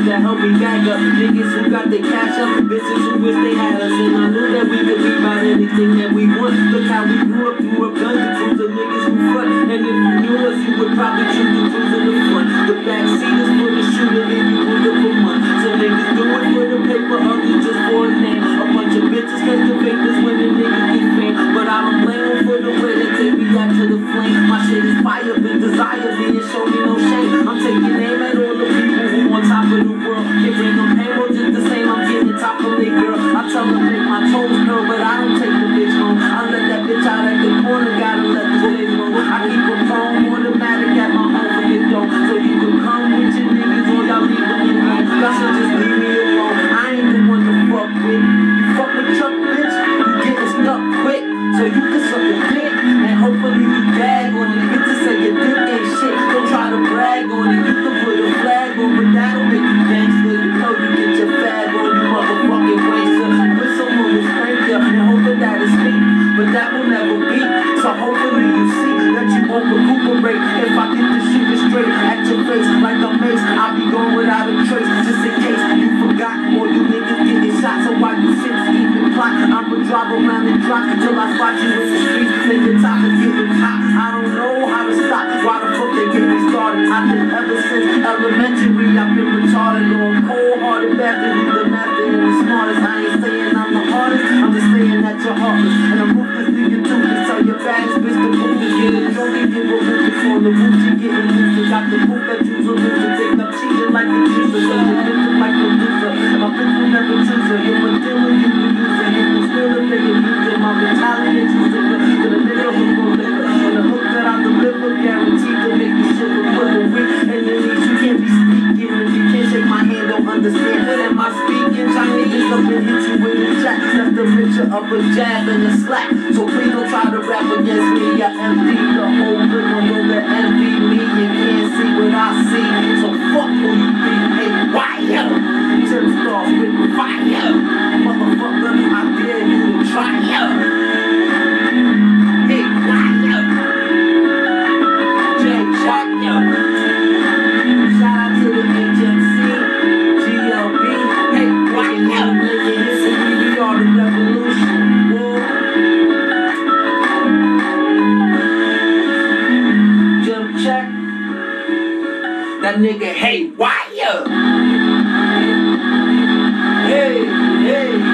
Niggas that help me back up. Niggas who got the cash up, bitches who wish they had us. And I knew that we could be about anything that we want. Look how we grew up, up gun to the niggas who front. And if you knew us, you would probably choose to cruise in the front. The back seat is So hopefully you see that you won't recuperate. If I get this shit straight at your face like a mace, I'll be going without a trace just in case you forgot. Or you niggas getting shot, so while you sit scheming plot, I'ma drive around and drop till I spot you in the streets. The top is getting hot. I don't know how to stop. Why the fuck they get me started? I've been ever since elementary. I've been retarded or cold-hearted bastard. The master and the smartest? I ain't saying I'm the hardest. I'm just saying that you're heartless and I'm ruthless baddest bitch to move and get a a the roof. Getting got the proof that a. Take up cheating like a you're different like a loser. My bitch will never choose her. A you use her. A. My is sicker to the nigga who. And the hook that I deliver, guaranteed to make shiver. A weak enemies, you can't be speaking. If you can't shake my hand, don't understand. Am I speaking Chinese? You a. That's the picture of a jab and a slap. So please don't try to rap against me. I empty the whole rhythm, know that envy me. You can't see what I see. So fuck who you be. Hey, wire. Tim starts with fire. nigga hate wire. Hey, hey.